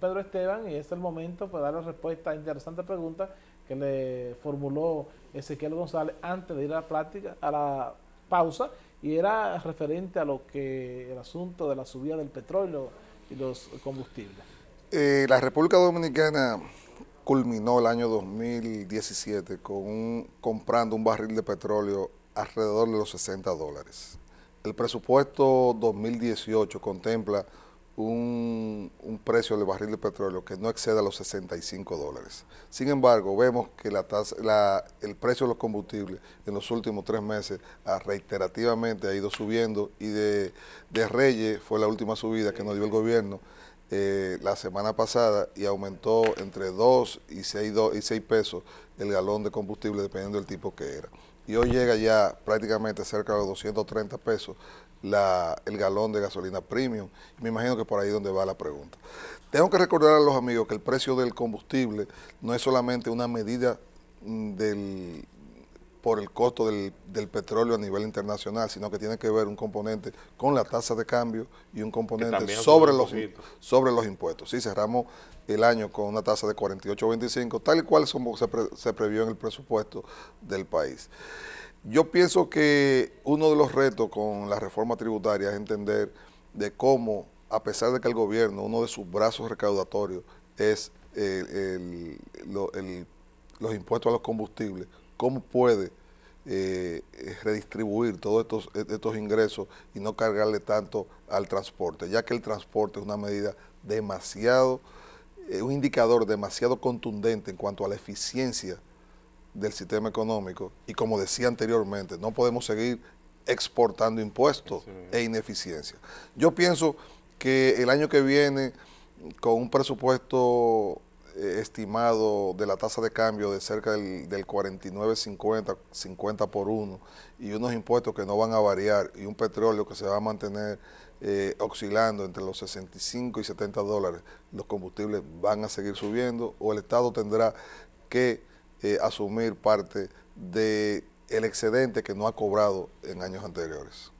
Pedro Esteban y es el momento para darle respuesta a interesante pregunta que le formuló Ezequiel González antes de ir a la plática, a la pausa y era referente a lo que el asunto de la subida del petróleo y los combustibles. Eh, la República Dominicana culminó el año 2017 con comprando un barril de petróleo alrededor de los 60 dólares. El presupuesto 2018 contempla un, precio del barril de petróleo que no exceda los 65 dólares. Sin embargo, vemos que la el precio de los combustibles en los últimos tres meses ha, reiterativamente ha ido subiendo y de, Reyes fue la última subida que nos dio el gobierno eh, la semana pasada y aumentó entre 2 y 6, y 6 pesos el galón de combustible dependiendo del tipo que era. Y hoy llega ya prácticamente cerca de 230 pesos la, el galón de gasolina premium. Me imagino que por ahí es donde va la pregunta. Tengo que recordar a los amigos que el precio del combustible no es solamente una medida mm, del, por el costo del, petróleo a nivel internacional, sino que tiene que ver un componente con la tasa de cambio y un componente sobre los, sobre los impuestos. Sí, cerramos el año con una tasa de 48.25, tal y cual se, se previó en el presupuesto del país. Yo pienso que uno de los retos con la reforma tributaria es entender de cómo, a pesar de que el gobierno, uno de sus brazos recaudatorios es los impuestos a los combustibles, cómo puede eh, redistribuir todos estos, estos ingresos y no cargarle tanto al transporte, ya que el transporte es una medida demasiado, eh, un indicador demasiado contundente en cuanto a la eficiencia del sistema económico y como decía anteriormente, no podemos seguir exportando impuestos e ineficiencia. Yo pienso que el año que viene, con un presupuesto eh, estimado de la tasa de cambio de cerca del, del 49.50, 50 por uno, y unos impuestos que no van a variar, y un petróleo que se va a mantener eh, oscilando entre los 65 y 70 dólares, los combustibles van a seguir subiendo, o el Estado tendrá que eh, asumir parte del el excedente que no ha cobrado en años anteriores.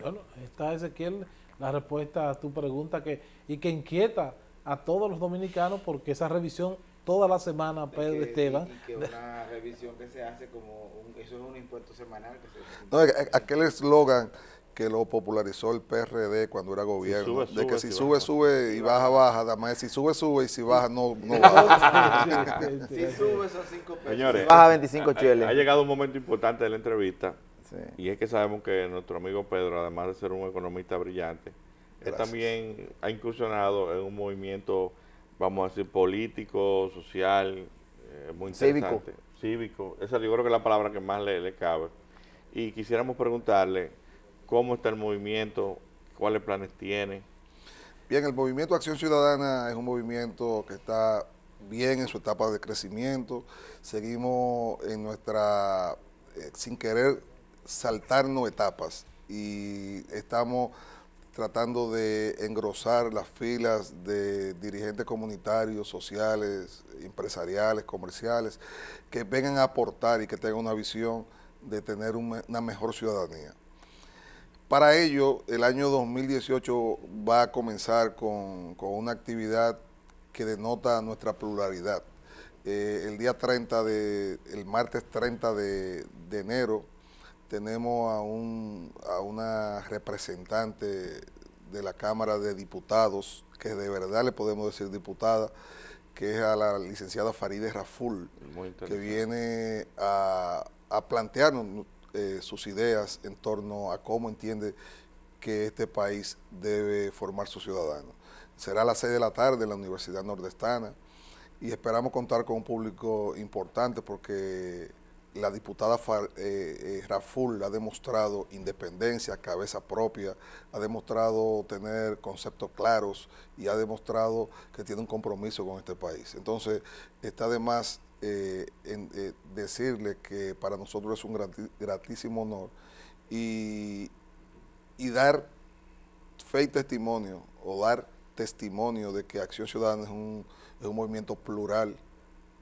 Bueno, está Ezequiel la respuesta a tu pregunta que y que inquieta a todos los dominicanos porque esa revisión toda la semana, Pedro Esteban. Y, que una revisión que se hace como, eso es un impuesto semanal. no, aquel eslogan que lo popularizó el PRD cuando era gobierno, de que si sube, sube, y baja, baja, además si sube, sube y si baja, no, no baja. si sube son cinco pesos. Señores, baja 25 cheles. Ha, llegado un momento importante de la entrevista y es que sabemos que nuestro amigo Pedro, además de ser un economista brillante, él también ha incursionado en un movimiento, vamos a decir, político, social, eh, muy interesante. Cívico. Cívico. Esa yo creo que es la palabra que más le, le cabe. Y quisiéramos preguntarle ¿Cómo está el movimiento? ¿Cuáles planes tiene? Bien, el movimiento Acción Ciudadana es un movimiento que está bien en su etapa de crecimiento. Seguimos en nuestra, eh, sin querer saltarnos etapas y estamos tratando de engrosar las filas de dirigentes comunitarios, sociales, empresariales, comerciales, que vengan a aportar y que tengan una visión de tener una mejor ciudadanía. Para ello, el año 2018 va a comenzar con, una actividad que denota nuestra pluralidad. Eh, el día 30 de, el martes 30 de, enero, tenemos a, un, a una representante de la Cámara de Diputados, que de verdad le podemos decir diputada, que es a la licenciada Farideh Raful, que viene a, a plantearnos eh, sus ideas en torno a cómo entiende que este país debe formar sus ciudadanos. Será a las 6 de la tarde en la Universidad Nordestana y esperamos contar con un público importante porque la diputada eh, eh, Raful ha demostrado independencia, cabeza propia, ha demostrado tener conceptos claros y ha demostrado que tiene un compromiso con este país. Entonces, está además eh, en, eh, decirle que para nosotros es un gratísimo honor y, dar fe y testimonio o dar testimonio de que Acción Ciudadana es un, movimiento plural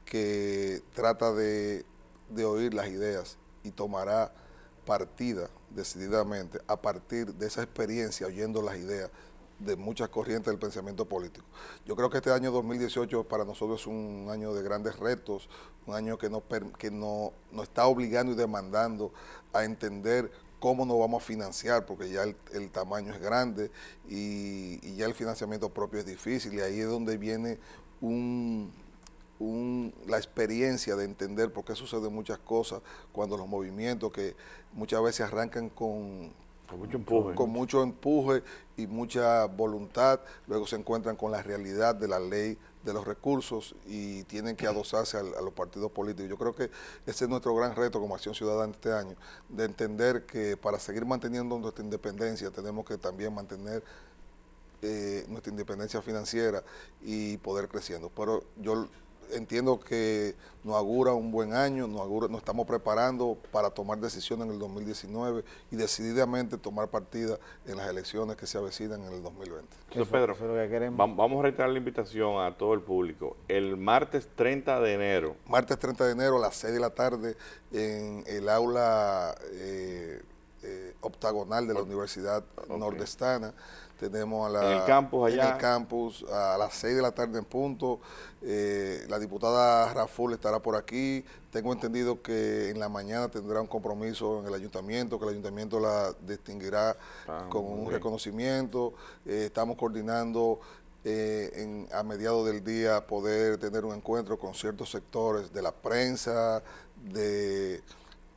que trata de, de oír las ideas y tomará partida decididamente a partir de esa experiencia oyendo las ideas de muchas corrientes del pensamiento político. Yo creo que este año 2018 para nosotros es un año de grandes retos, un año que nos que no, está obligando y demandando a entender cómo nos vamos a financiar, porque ya el, tamaño es grande y, y, ya el financiamiento propio es difícil y ahí es donde viene un, un, la experiencia de entender por qué suceden muchas cosas cuando los movimientos que muchas veces arrancan con, con mucho empuje. Con mucho empuje y mucha voluntad, luego se encuentran con la realidad de la ley de los recursos y tienen que adosarse a, los partidos políticos. Yo creo que ese es nuestro gran reto como Acción Ciudadana este año, de entender que para seguir manteniendo nuestra independencia tenemos que también mantener eh, nuestra independencia financiera y poder creciendo. Pero yo entiendo que nos augura un buen año, nos, augura, nos estamos preparando para tomar decisiones en el 2019 y decididamente tomar partida en las elecciones que se avecinan en el 2020. Pedro, vamos a reiterar la invitación a todo el público. El martes 30 de enero. Martes 30 de enero a las 6 de la tarde en el aula eh, eh, octagonal de la Universidad Nordestana tenemos a la, en el campus allá. En el campus a las 6 de la tarde en punto. Eh, la diputada Raful estará por aquí. Tengo entendido que en la mañana tendrá un compromiso en el ayuntamiento, que el ayuntamiento la distinguirá ah, con un reconocimiento. Eh, estamos coordinando eh, a mediados del día poder tener un encuentro con ciertos sectores de la prensa, de,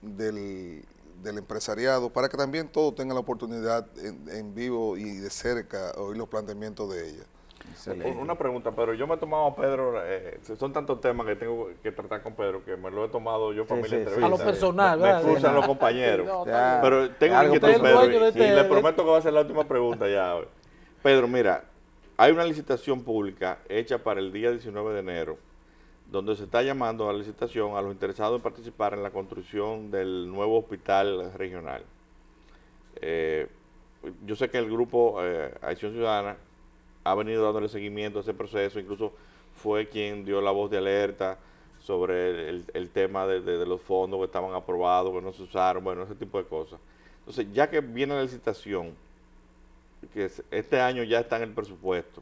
del del empresariado, para que también todos tengan la oportunidad en, vivo y de cerca oír los planteamientos de ella. Una pregunta, Pedro. Yo me he tomado a Pedro, eh, son tantos temas que tengo que tratar con Pedro que me lo he tomado yo para mi entrevista. A lo personal, Me, excusan los compañeros. pero tengo que Pedro, y, este le prometo que va a ser la última pregunta ya. Pedro, mira, hay una licitación pública hecha para el día 19 de enero donde se está llamando a la licitación a los interesados en participar en la construcción del nuevo hospital regional. Eh, yo sé que el grupo eh, Acción Ciudadana ha venido dándole seguimiento a ese proceso, incluso fue quien dio la voz de alerta sobre el, tema de, de, los fondos que estaban aprobados, que no se usaron, bueno, ese tipo de cosas. Entonces, ya que viene la licitación, que este año ya está en el presupuesto,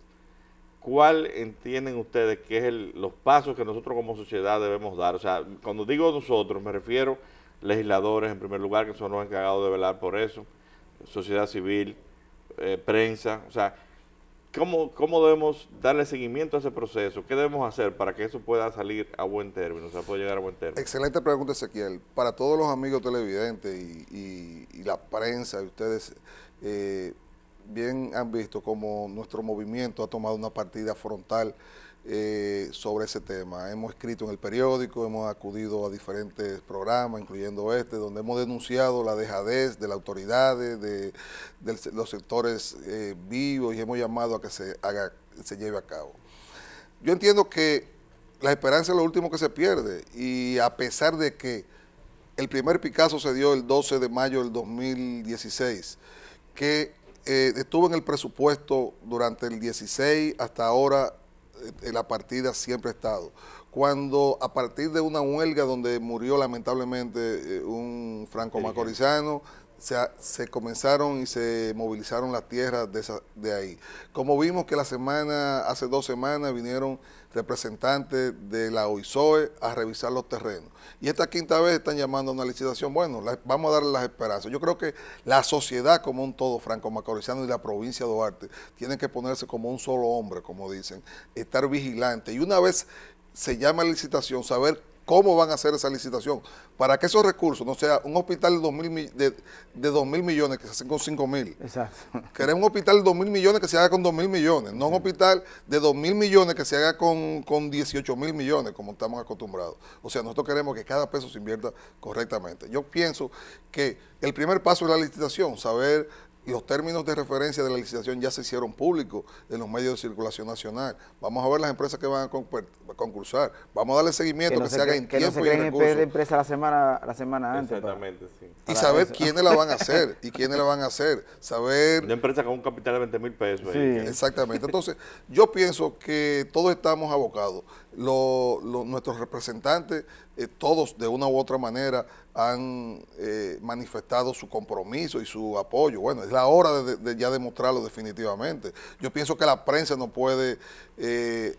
¿cuál entienden ustedes que es los pasos que nosotros como sociedad debemos dar? O sea, cuando digo nosotros, me refiero legisladores en primer lugar, que son los encargados de velar por eso, sociedad civil, eh, prensa, o sea, ¿cómo, ¿cómo debemos darle seguimiento a ese proceso? ¿Qué debemos hacer para que eso pueda salir a buen término, o sea, pueda llegar a buen término? Excelente pregunta, Ezequiel. Para todos los amigos televidentes y, y la prensa y ustedes... Eh, bien han visto como nuestro movimiento ha tomado una partida frontal eh, sobre ese tema. Hemos escrito en el periódico, hemos acudido a diferentes programas, incluyendo este, donde hemos denunciado la dejadez de las autoridades, de, los sectores eh, vivos y hemos llamado a que se, haga, se lleve a cabo. Yo entiendo que la esperanza es lo último que se pierde y a pesar de que el primer Picasso se dio el 12 de mayo del 2016, que eh, estuvo en el presupuesto durante el 16 hasta ahora, eh, la partida siempre ha estado. Cuando a partir de una huelga donde murió lamentablemente eh, un franco macorizano, se, comenzaron y se movilizaron las tierras de, de ahí. Como vimos que la semana, hace dos semanas vinieron representantes de la OISOE a revisar los terrenos. Y esta quinta vez están llamando a una licitación. Bueno, vamos a darle las esperanzas. Yo creo que la sociedad como un todo, Franco Macorizano y la provincia de Duarte, tienen que ponerse como un solo hombre, como dicen, estar vigilante. Y una vez se llama a licitación, saber cómo van a hacer esa licitación, para que esos recursos no sea un hospital de 2 mil, de, mil millones que se hacen con 5 mil. Exacto. Queremos un hospital de 2 mil millones que se haga con 2 mil millones, no un hospital de 2 mil millones que se haga con, con 18 mil millones, como estamos acostumbrados. O sea, nosotros queremos que cada peso se invierta correctamente. Yo pienso que el primer paso es la licitación, saber los términos de referencia de la licitación ya se hicieron públicos en los medios de circulación nacional. Vamos a ver las empresas que van a concursar. Vamos a darle seguimiento, que, se, haga en tiempo no se y en de empresa la semana, la semana antes. Exactamente, sí. Y saber quiénes la van a hacer y quiénes la van a hacer. Saber... Una empresa con un capital de 20 mil pesos. Sí. Exactamente. Entonces, yo pienso que todos estamos abocados. nuestros representantes, eh, todos de una u otra manera, han eh, manifestado su compromiso y su apoyo. Bueno, es la hora de, ya demostrarlo definitivamente. Yo pienso que la prensa no puede eh,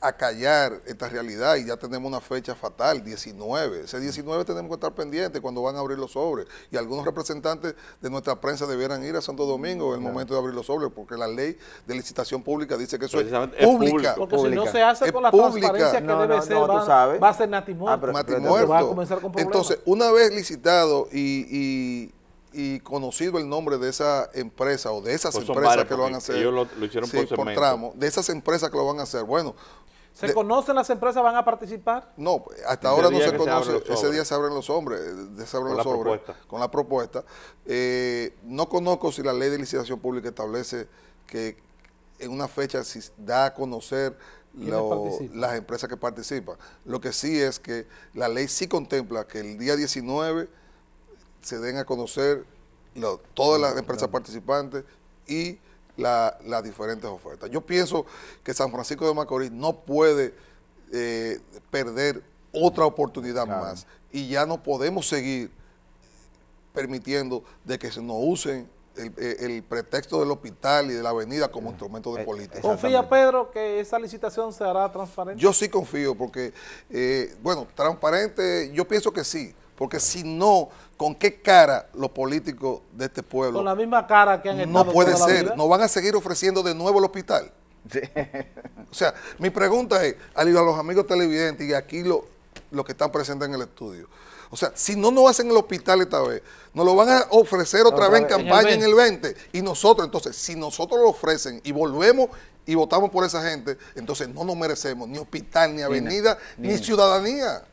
acallar esta realidad y ya tenemos una fecha fatal, 19. Ese 19 tenemos que estar pendientes cuando van a abrir los sobres. Y algunos representantes de nuestra prensa debieran ir a Santo Domingo en el momento de abrir los sobres, porque la ley de licitación pública dice que eso es pública. Porque si no se hace con la transparencia que debe ser, va, a ser natimuerto. Ah, Entonces, una vez licitado y, y conocido el nombre de esa empresa o de esas pues empresas que lo van a hacer. Ellos lo, hicieron por, tramo, de esas empresas que lo van a hacer. Bueno, ¿Se conocen las empresas? ¿Van a participar? No, hasta ahora no se conoce. ese día se abren los hombres, se abren los sobres con la propuesta. Eh, no conozco si la ley de licitación pública establece que en una fecha si da a conocer las empresas que participan. Lo que sí es que la ley sí contempla que el día 19 se den a conocer todas las empresas participantes y las diferentes ofertas. Yo pienso que San Francisco de Macorís no puede eh, perder otra oportunidad más y ya no podemos seguir permitiendo de que se nos usen el, pretexto del hospital y de la avenida como instrumento de eh, política. ¿Confía Pedro que esa licitación se hará transparente? Yo sí confío porque, eh, bueno, transparente, yo pienso que sí, porque si no, ¿con qué cara los políticos de este pueblo? Con la misma cara que han estado No puede ser, ¿nos van a seguir ofreciendo de nuevo el hospital? O sea, mi pregunta es, a los amigos televidentes y aquí los lo que están presentes en el estudio, o sea, si no nos hacen el hospital esta vez, nos lo van a ofrecer otra, vez en campaña en el, 20 y nosotros, entonces, si nosotros lo ofrecen y volvemos y votamos por esa gente, entonces no nos merecemos ni hospital, ni avenida, ni, ciudadanía.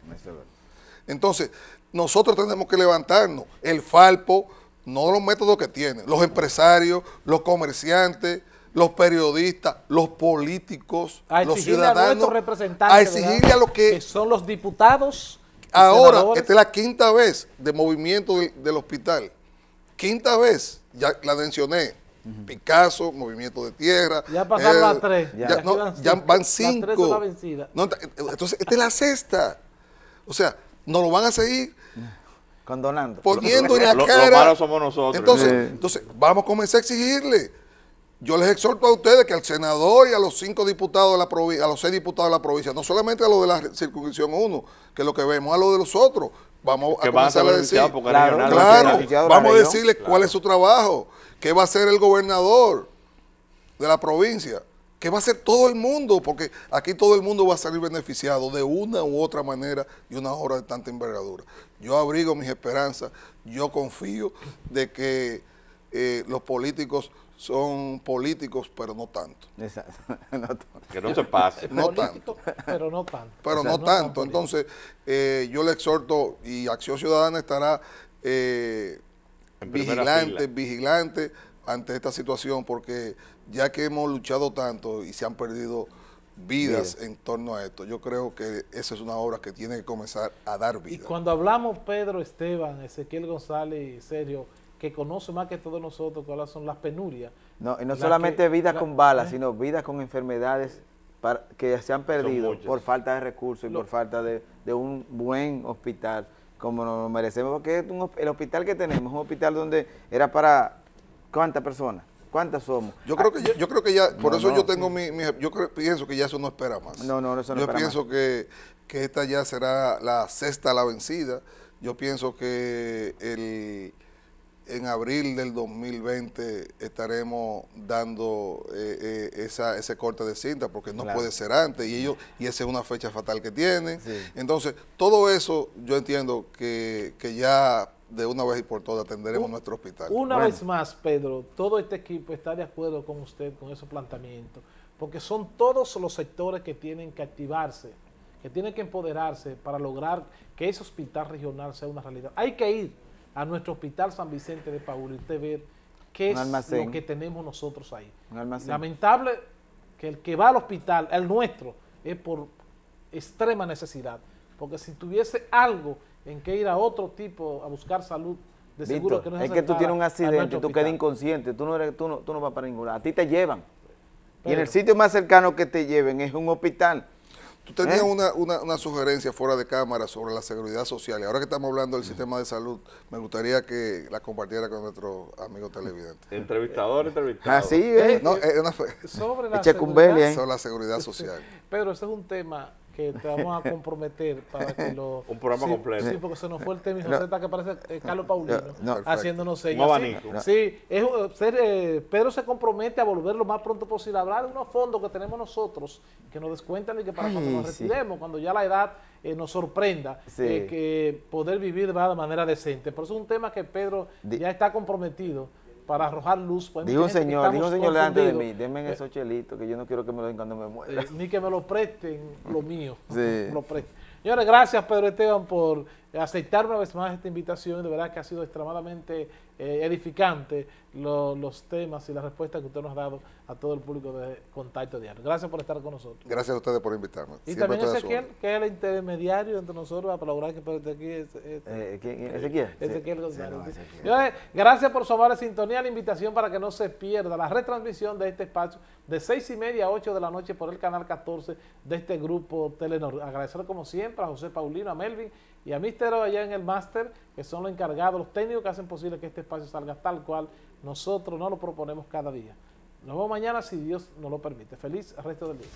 Entonces, nosotros tenemos que levantarnos. El Falpo, no los métodos que tiene, los empresarios, los comerciantes, los periodistas, los políticos, los ciudadanos, a representantes, a exigirle a lo que, son los diputados. Ahora, esta es la quinta vez de movimiento del, hospital. Quinta vez, ya la mencioné. Picasso, Movimiento de Tierra. Ya pasaron las tres. Ya, van cinco. entonces, esta es la sexta. O sea, no lo van a seguir condonando. Poniendo en la cara. Los somos nosotros. Entonces, entonces, vamos a comenzar a exigirle. Yo les exhorto a ustedes que al senador y a los cinco diputados de la provincia, a los seis diputados de la provincia, no solamente a los de la circunscripción 1, que es lo que vemos, a los de los otros, vamos a comenzar a, decir, claro, vamos a decirle cuál es su trabajo, qué va a hacer el gobernador de la provincia, qué va a hacer todo el mundo, porque aquí todo el mundo va a salir beneficiado de una u otra manera y una hora de tanta envergadura. Yo abrigo mis esperanzas, yo confío de que eh, los políticos son políticos, pero no tanto. Exacto. que no se pase. No tanto. Pero no tanto. Pero no, tanto. Entonces, eh, yo le exhorto, y Acción Ciudadana estará eh, vigilante, vigilante ante esta situación, porque ya que hemos luchado tanto y se han perdido vidas en torno a esto. Yo creo que esa es una obra que tiene que comenzar a dar vida. Y cuando hablamos Pedro, Esteban, Ezequiel González y Sergio, que conoce más que todos nosotros cuáles son las penurias. No, y no solamente vidas con balas, ¿eh? sino vidas con enfermedades que se han perdido por falta de recursos y por falta de, un buen hospital como nos merecemos, porque el hospital que tenemos es un hospital donde era para ¿cuántas personas? ¿Cuántas somos? Yo creo que ya, yo creo que ya, por eso yo tengo mi, yo pienso que ya eso no espera más. No, no, eso no Yo pienso que, que esta ya será la sexta la vencida. Yo pienso que el en abril del 2020 estaremos dando eh, eh, esa, ese corte de cinta porque no puede ser antes y ellos y esa es una fecha fatal que tienen. Entonces, todo eso yo entiendo que, ya de una vez y por todas atenderemos nuestro hospital. Una vez más, Pedro, todo este equipo está de acuerdo con usted con esos planteamientos, porque son todos los sectores que tienen que activarse, que tienen que empoderarse para lograr que ese hospital regional sea una realidad. Hay que ir a nuestro hospital San Vicente de Paúl y usted ver qué es lo que tenemos nosotros ahí. Lamentable que el que va al hospital, el nuestro, es por extrema necesidad. Porque si tuviese algo en que ir a otro tipo a buscar salud, de seguro que no es que tú tienes un accidente, tú quedas inconsciente, tú no, eres, tú, no, tú no vas para ningún lado, a ti te llevan. y en el sitio más cercano que te lleven es un hospital. Tú tenías ¿Eh? una, una, una, sugerencia fuera de cámara sobre la seguridad social. Y ahora que estamos hablando del sistema de salud, me gustaría que la compartiera con nuestro amigo televidente. Entrevistador, entrevistador. Así es. No, es una sobre la, seguridad, sobre la seguridad social. Pero ese es un tema que te vamos a comprometer para que lo... Un programa completo. Sí, porque se nos fue el tema y José está que parece eh, Carlos Paulino haciéndonos señas. Sí, es, ser, eh, Pedro se compromete a volver lo más pronto posible, a hablar de unos fondos que tenemos nosotros, que nos descuentan y que para cuando nos retiremos, cuando ya la edad eh, nos sorprenda, que poder vivir de manera decente. Por eso es un tema que Pedro ya está comprometido para arrojar luz. Pues, dijo un señor, dijo un señor delante de mí, denme esos chelitos que yo no quiero que me lo den cuando me muera. Eh, ni que me lo presten lo mío. Sí. Lo presten. Señores, gracias Pedro Esteban por aceptar una vez más esta invitación. De verdad que ha sido extremadamente eh, edificante los temas y las respuestas que usted nos ha dado a todo el público de Contacto Diario. Gracias por estar con nosotros. Gracias a ustedes por invitarnos. Y también Ezequiel, que es el intermediario entre nosotros para lograr que esté aquí. Eh, Ezequiel. Ezequiel González. gracias por su amable sintonía. La invitación para que no se pierda la retransmisión de este espacio de seis y media a 8 de la noche por el canal 14 de este grupo Telenor. Agradecer como siempre a José Paulino, a Melvin y a Mister allá en el máster, que son los encargados, los técnicos que hacen posible que este espacio salga tal cual nosotros no lo proponemos cada día. Nos vemos mañana si Dios nos lo permite. Feliz resto del día.